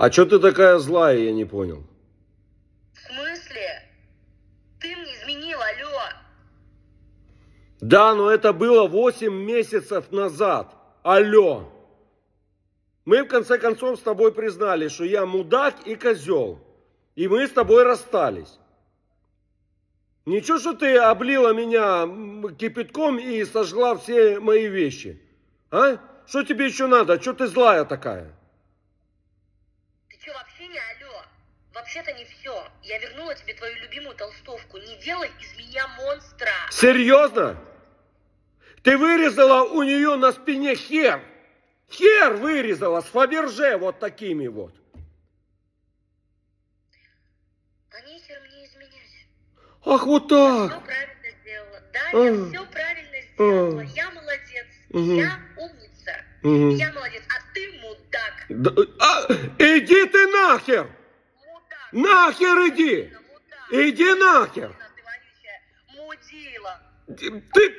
А что ты такая злая, я не понял. В смысле? Ты мне изменил, алло. Да, но это было 8 месяцев назад. Алло. Мы в конце концов с тобой признали, что я мудак и козел. И мы с тобой расстались. Ничего, что ты облила меня кипятком и сожгла все мои вещи. А? Что тебе еще надо? Что ты злая такая? Ты что, вообще не алло? Вообще-то не все. Я вернула тебе твою любимую толстовку. Не делай из меня монстра. Серьезно? Ты вырезала у нее на спине хер. Хер вырезала с Фаберже вот такими вот. А нехер мне изменять. Ах, вот Я так. все правильно сделала. Да, А. я все правильно сделала. Я молодец. Мгм. Я Я молодец. А ты мудак. Да, а, иди ты нахер! Мудак. Нахер иди! Мудак. Иди нахер! Ты. Ты...